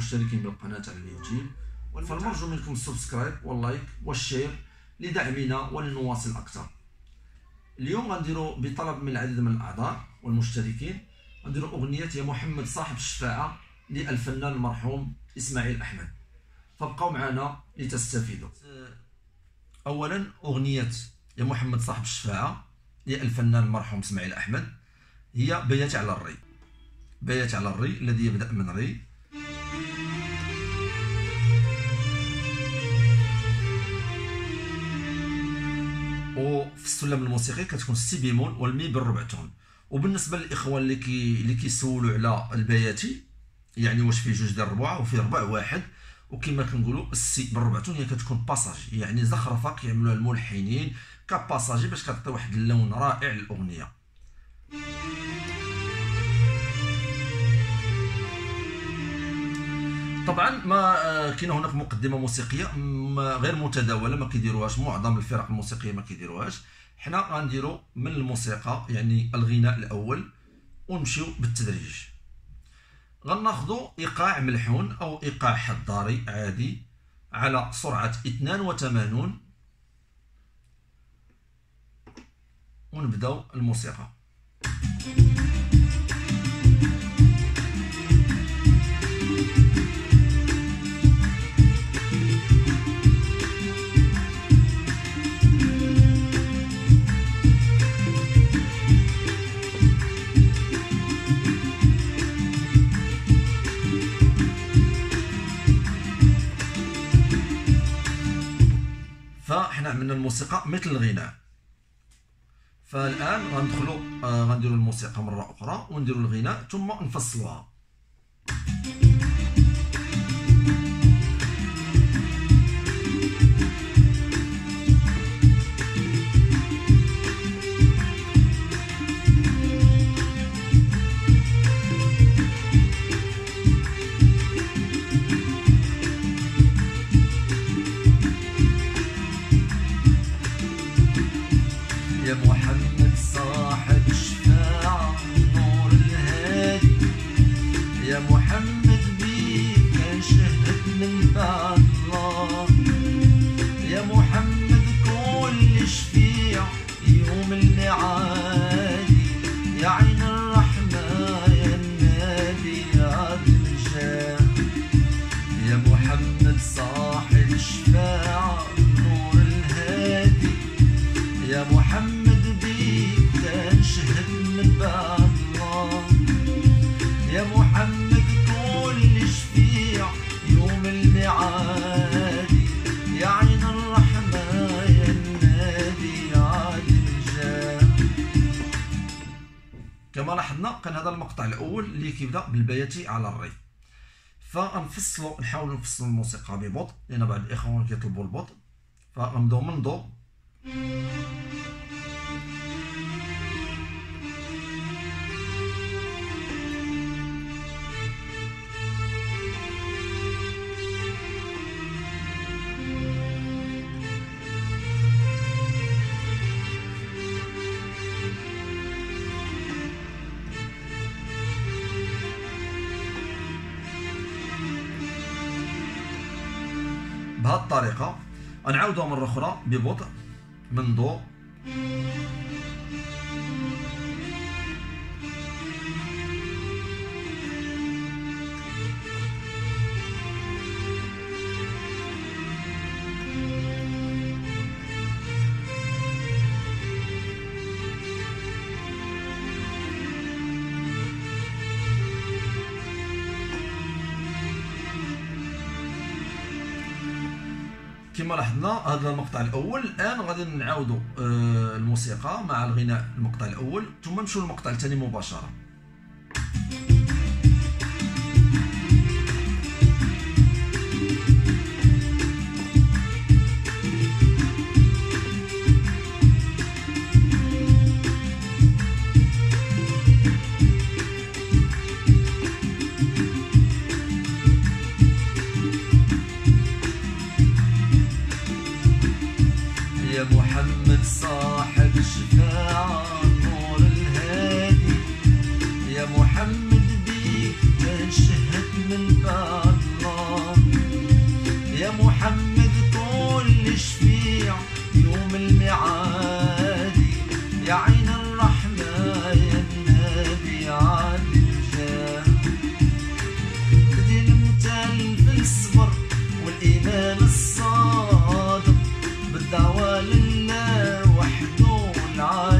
المشتركين بالقناة على اليوتيوب. فالمرجو منكم ال subscribe وال like وال share لدعمنا ولنواصل أكثر. اليوم غنديروا بطلب من العديد من الأعضاء والمشتركين. غنديروا أغنية يا محمد صاحب الشفاعة للفنان المرحوم إسماعيل أحمد. فابقوا معنا لتستفيدوا. اولا أغنية يا محمد صاحب الشفاعة للفنان المرحوم إسماعيل أحمد. هي بيات على ال ré. بيات على ال ré الذي يبدأ من ré. وفي السلم الموسيقي كتكون si bémol وال mi بالربع ton وبالنسبة للإخوان اللي كي اللي كيسولوا على البياتي يعني واش فيه جوج ديال الربع وفيه ربع واحد وكما كنقولوا ال si بالربع ton هي كتكون passage يعني زخرفة كيعملوها الملحنين كباساجي باش كتعطي واحد اللون رائع للأغنية. طبعا ما آه، كاين هناك مقدمة موسيقية غير متداولة ما كيديروهاش. معظم الفرق الموسيقية ما كيديروهاش. حنا غنديروا من الموسيقى يعني الغناء الأول ونمشيو بالتدريج. غناخذوا إيقاع ملحون أو إيقاع حضاري عادي على سرعة 82 ونبدأو الموسيقى. عملنا الموسيقى مثل الغناء. فالآن غندخلوا آه غنديروا الموسيقى مرة أخرى ونديروا الغناء ثم نفصلوها. اللي كيبدا بالبياتي على الري. فنفصلوا نحاولوا نفصلوا الموسيقى ببطء لأن بعض الإخوان كيطلبوا البطء. فغنبداو من دو بهذه الطريقة نعاودها مرة أخرى ببطء من دو كما لاحظنا هذا المقطع الأول. الآن غادي نعاودوا آه، الموسيقى مع الغناء المقطع الأول. ثم نمشيو للمقطع الثاني مباشرة. يا محمد صاحب الشفاعة. night.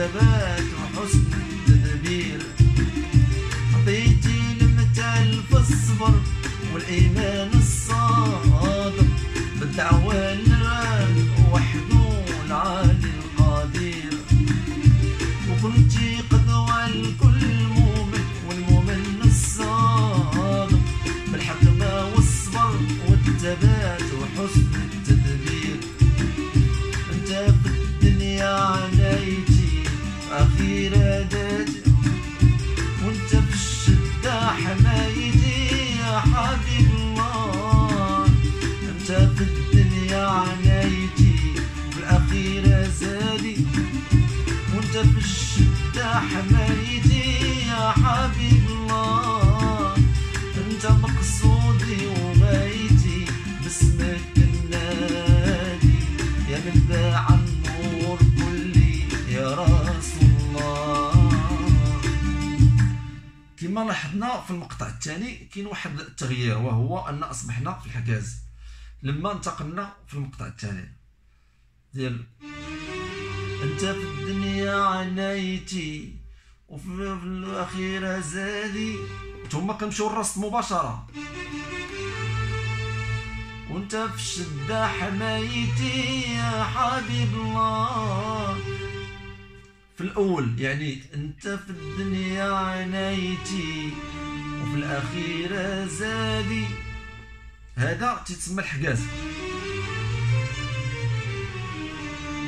والثبات وحسن التدبير. عطيتي المثال في الصبر والإيمان الصادق كما لاحظنا في المقطع الثاني كاين واحد التغيير وهو أن أصبحنا في الحجاز. لما انتقلنا في المقطع الثاني ديال أنت في الدنيا عنايتي وفي في الأخيرة زادي. ثم كنمشيو للرصد مباشرة. وأنت في الشدة حمايتي يا حبيب الله. في الأول يعني أنت في الدنيا عنايتي وفي الأخيرة زادي. هذا تسمى الحجاز.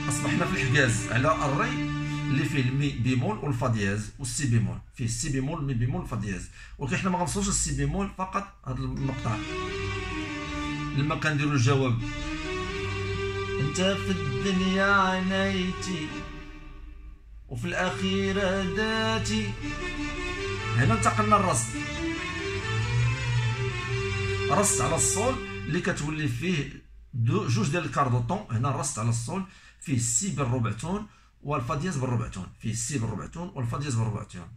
أصبحنا في الحجاز على ال ré اللي فيه ال mi bémol وال fa dièse وال si bémol. فيه ال si bémol ال mi bémol وال fa dièse ولكن حنا ما غنوصلوش ال si bémol فقط هذا المقطع. لما كنديروا الجواب أنت في الدنيا عنايتي وفي الأخيرة زادي هنا انتقلنا للراست راست على ال sol اللي كتولي فيه دو جوج ديال ال quart de ton. هنا راست على ال sol فيه ال si بالربع ton وال fa dièse بالربع ton فيه ال si بالربع ton وال fa dièse بالربع ton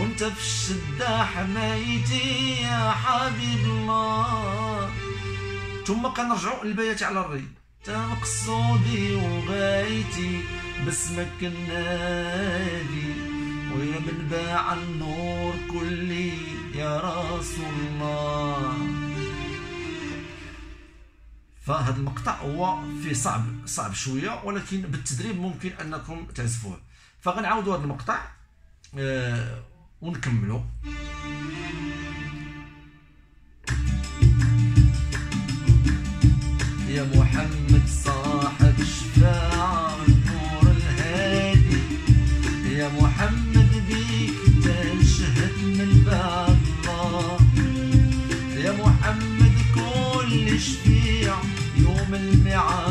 وانت في الشدة حمايتي يا حبيب الله. ثم كنرجعوا للبيات على الري. تا مقصودي وغايتي باسمك النادي ويا منبع النور كلي يا رسول الله. فهذا المقطع هو فيه صعب صعب شوية ولكن بالتدريب ممكن أنكم تعزفوه. فغنعاودوا هذا المقطع آه ونكملوا كل شفيع يوم الميعاد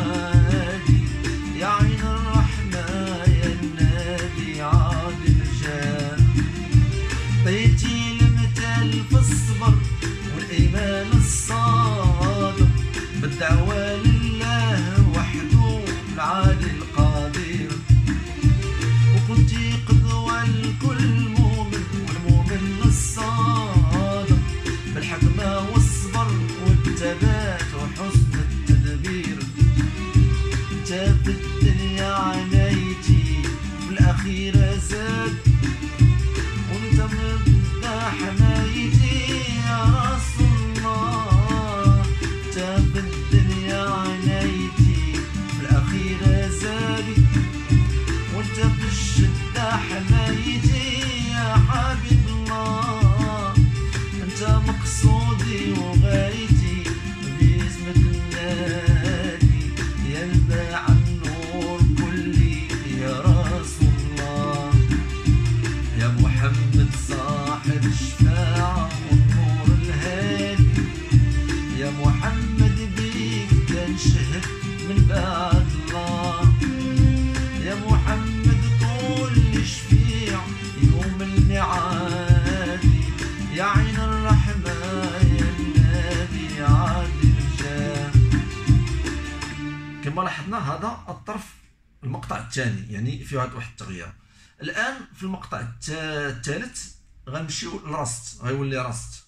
الثاني يعني فيه واحد التغيير. الآن في المقطع الثالث غنمشيو لراست غيولي راست.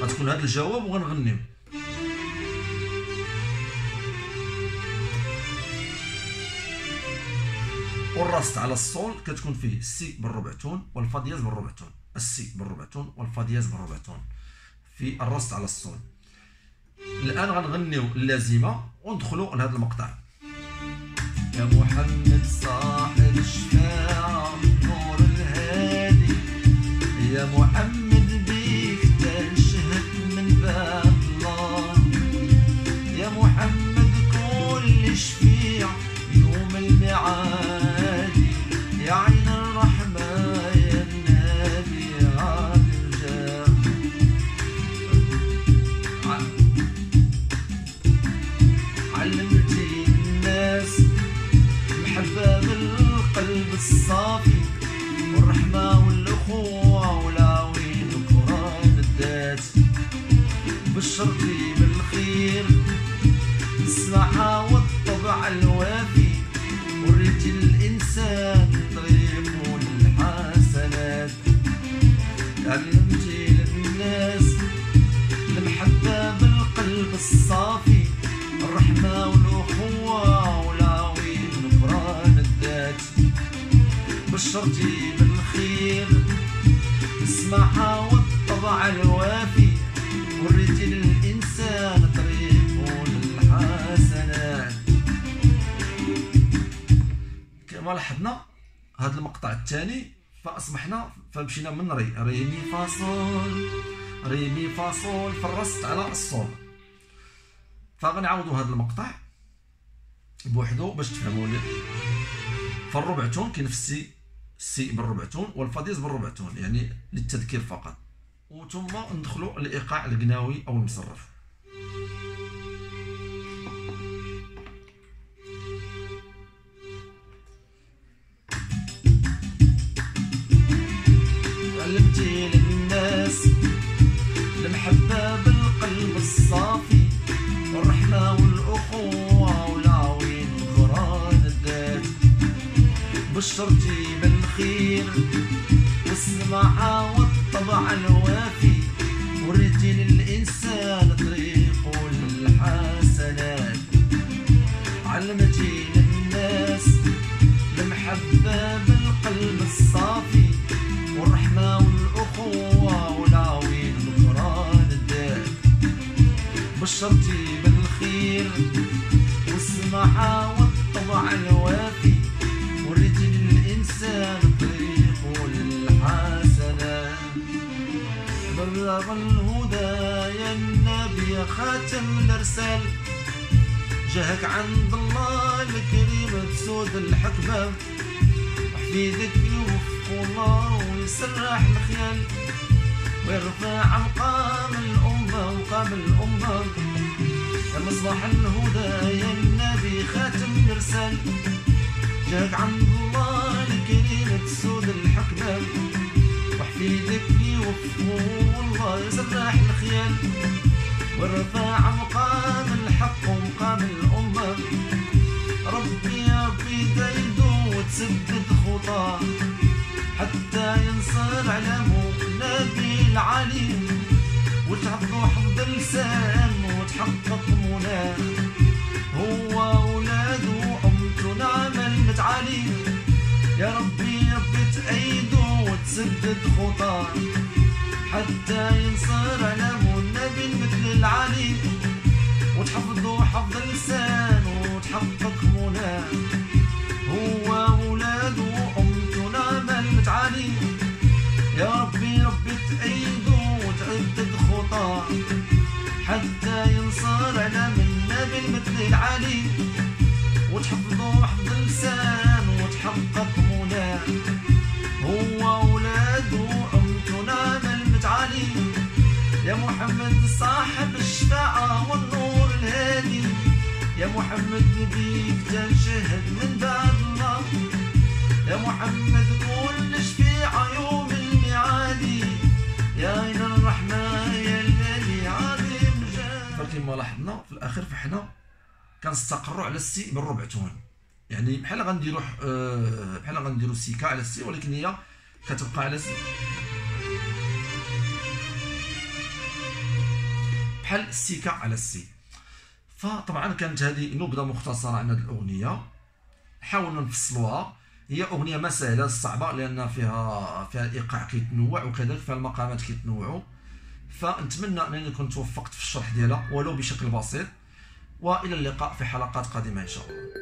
غتكون هذا الجواب وغنغنيو. والراست على ال sol كتكون فيه ال si بالربع ton وال fa dièse بالربع ton. ال si بالربع ton وال fa dièse بالربع ton. في الراست على ال sol. الآن غنغنيو اللازمة وندخلوا لهذا المقطع. يا محمد صاحب بشرتي بالخير السماحة والطبع الوافي وريتي الإنسان طريق الحسنات. علمتي للناس المحبة بالقلب الصافي الرحمة والأخوة والعوين وقران الذات. بشرتي بالخير السماحة والطبع الوافي للإنسان كما لاحظنا هذا المقطع الثاني فأصبحنا فمشينا من ré ré mi fa sol ré mi fa sol فراست على ال sol فغنعاودوا هذا المقطع بوحدو باش تفهموا لي. فالربع تون كاين في السي السي بالربع تون والفاديز بالربع تون يعني للتذكير فقط. وثم ندخلوا الايقاع القناوي أو المصرف. جاهك عند الله الكريم تسود الحكمة. وحفيدك يوفق الله ويسرح الخيال. ويرفع مقام الأمة وقام الأمة. يا مصباح الهدى يا النبي خاتم مرسال جاك عند الله الكريم تسود الحكمة. وحفيدك يوفق والله يسرح الخيال. ورفع مقام الحق ومقام الأمة. ربي يا ربي دايدو وتسدد خطاه حتى ينصر علمه نبي العليم وتحفظوا حفظ اللسان وتحقق مناه هو أولاد وأمته نعمل متعاليم يا ربي ربي تأيدوا وتسدد خطاه حتى ينصر علمه النبي مثل العلي. وتحفظوا حفظ اللسان وتحقق مناه هو أولاد وأمته نعمل متعالي. يا ربي ربي تأيدوا وتعدد خطاه حتى ينصر على من نبي مثل العلي. وتحفظوا حفظ اللسان الشفاعة والنور الهادي. يا محمد نبيك تنشهد من بعد يا محمد الميعادي يا عين الرحمة يا الذي عظيم جاد. فكما لاحظنا في الأخير فحنا كنستقروا على ال si بالربع ton. يعني بحال غنديروا آه، بحال غنديروا سيكا على ال si ولكن هي كتبقى على si بحال السيكا على السي. فطبعا كانت هذه نبذة مختصرة عن هذه الأغنية. حاولنا نفصلوها. هي أغنية ما سهلة صعبة لأن فيها فيها الايقاع كيتنوع وكذلك فيها المقامات كيتنوعوا. فنتمنى أنني كنت توفقت في الشرح ديالها ولو بشكل بسيط. وإلى اللقاء في حلقات قادمة إن شاء الله.